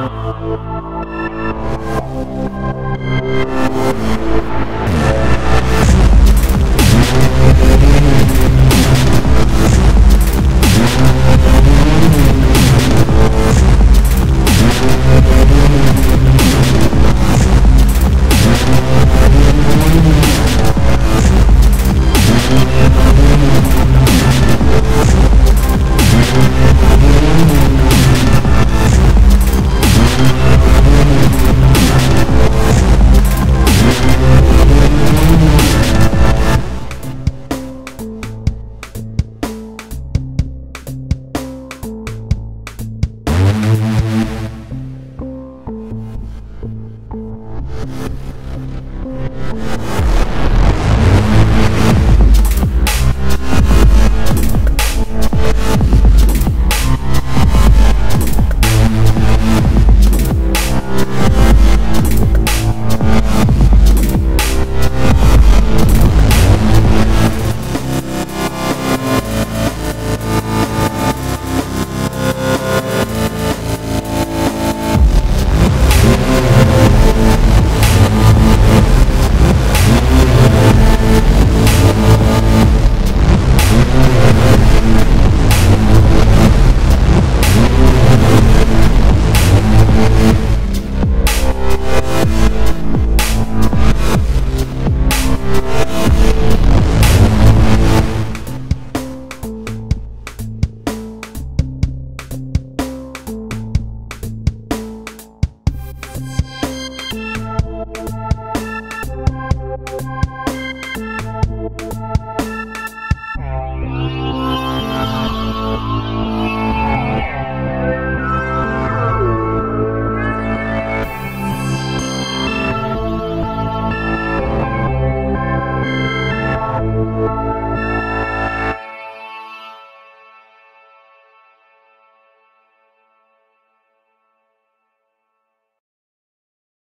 Música